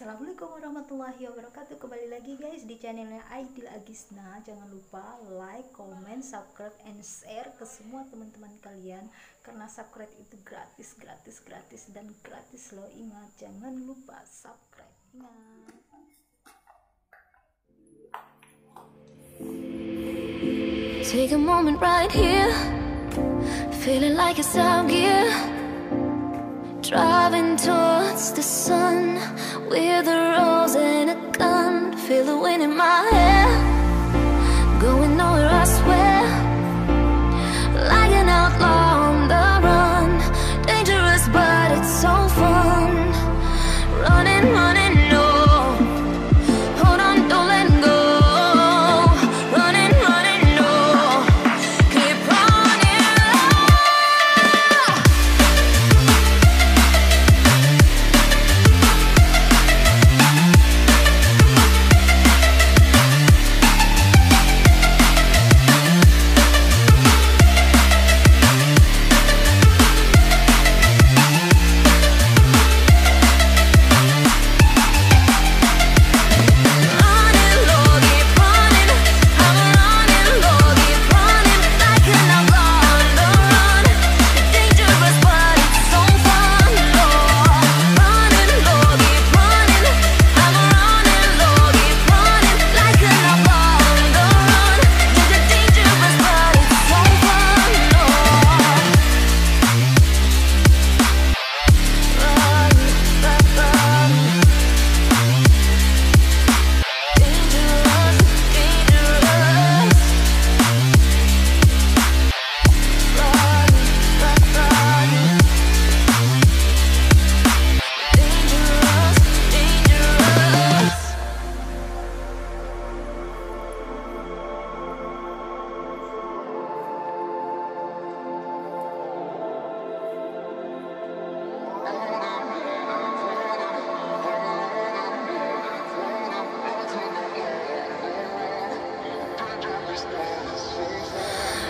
Assalamualaikum warahmatullahi wabarakatuh. Kembali lagi guys di channelnya Aidil Agisna Jangan lupa like, comment, subscribe, and share ke semua teman-teman kalian. Karena subscribe itu gratis, gratis, gratis, dan gratis loh. Ingat, jangan lupa subscribe Ingat Take a moment right here. Feeling like it's out gear Driving towards the sun with a rose and a gun. Feel the wind in my hair, going nowhere, I swear.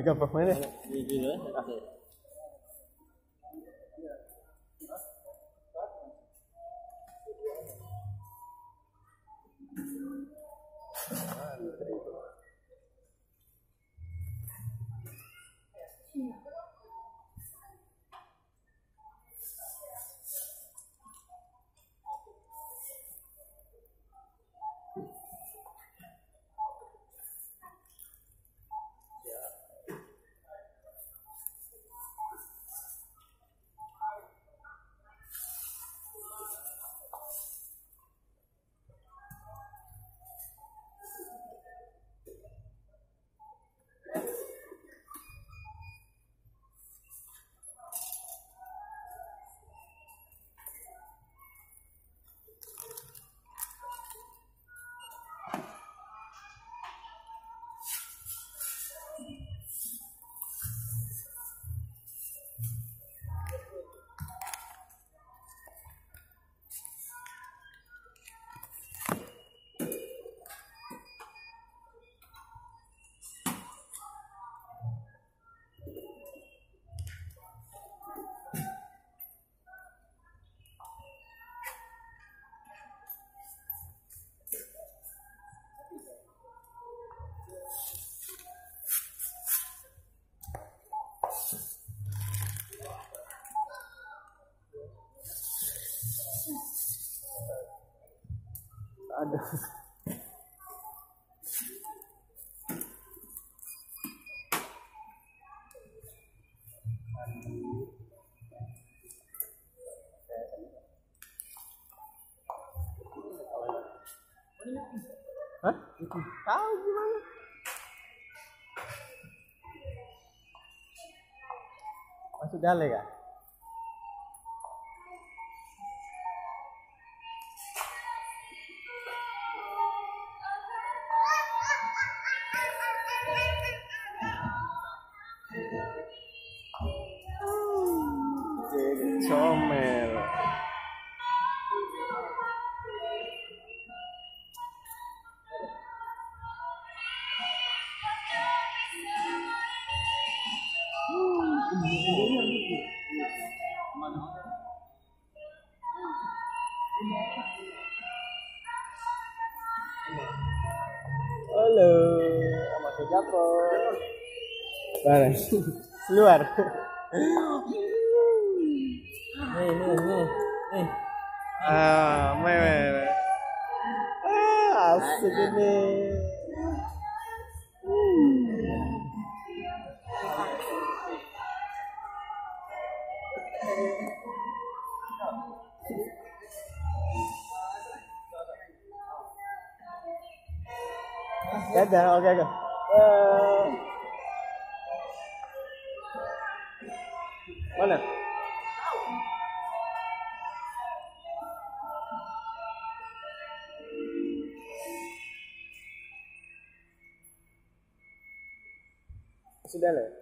Mika permainnya. Ada. Hah? Tahu gimana? Masuk dalam ya? Mana? Luar. Nih, nih, nih, nih. Ah, main. Ah, asik ini. Dadah, oke, oke. Eh, Mana? Sudah lah.